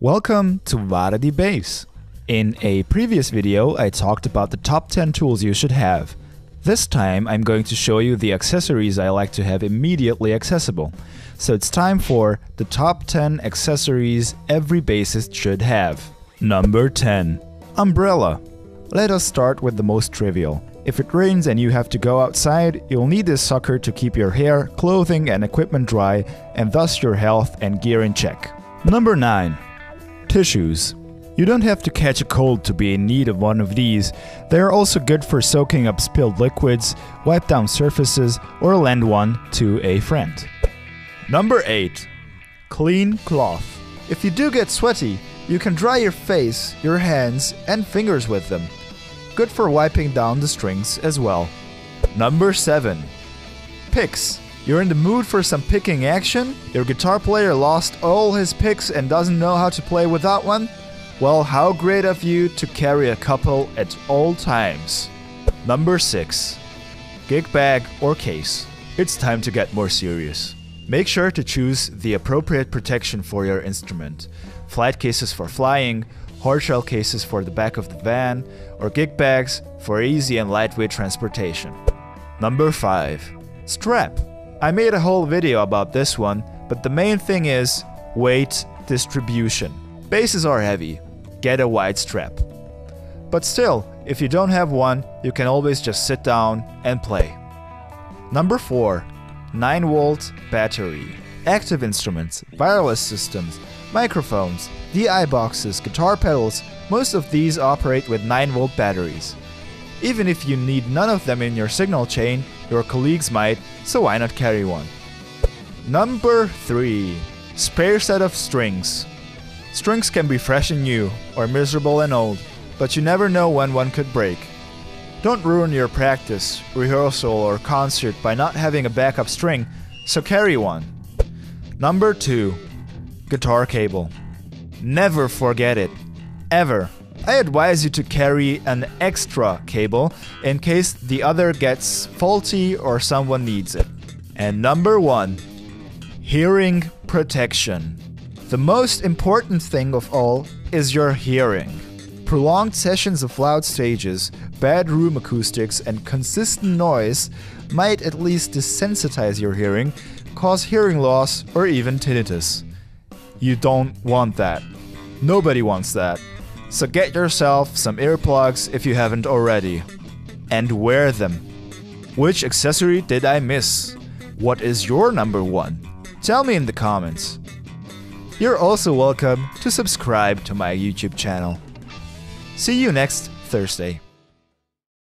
Welcome to Vara Base. In a previous video, I talked about the top 10 tools you should have. This time, I'm going to show you the accessories I like to have immediately accessible. So it's time for the top 10 accessories every bassist should have. Number 10. Umbrella. Let us start with the most trivial. If it rains and you have to go outside, you'll need this sucker to keep your hair, clothing and equipment dry, and thus your health and gear in check. Number 9. Tissues. You don't have to catch a cold to be in need of one of these. They are also good for soaking up spilled liquids, wipe down surfaces, or lend one to a friend. Number 8. Clean cloth. If you do get sweaty, you can dry your face, your hands, and fingers with them. Good for wiping down the strings as well. Number 7. Picks. You're in the mood for some picking action? Your guitar player lost all his picks and doesn't know how to play without one? Well, how great of you to carry a couple at all times. Number 6. Gig bag or case. It's time to get more serious. Make sure to choose the appropriate protection for your instrument. Flight cases for flying, hardshell cases for the back of the van, or gig bags for easy and lightweight transportation. Number 5. Strap. I made a whole video about this one, but the main thing is weight distribution. Basses are heavy, get a wide strap. But still, if you don't have one, you can always just sit down and play. Number 4. 9 volt battery. Active instruments, wireless systems, microphones, DI boxes, guitar pedals, most of these operate with 9 volt batteries. Even if you need none of them in your signal chain, your colleagues might, so why not carry one? Number 3. Spare set of strings. Strings can be fresh and new, or miserable and old, but you never know when one could break. Don't ruin your practice, rehearsal, or concert by not having a backup string, so carry one. Number 2. Guitar cable. Never forget it. Ever. I advise you to carry an extra cable in case the other gets faulty or someone needs it. And number 1. Hearing protection. The most important thing of all is your hearing. Prolonged sessions of loud stages, bad room acoustics, and consistent noise might at least desensitize your hearing, cause hearing loss, or even tinnitus. You don't want that. Nobody wants that. So get yourself some earplugs if you haven't already. And wear them. Which accessory did I miss? What is your number one? Tell me in the comments. You're also welcome to subscribe to my YouTube channel. See you next Thursday.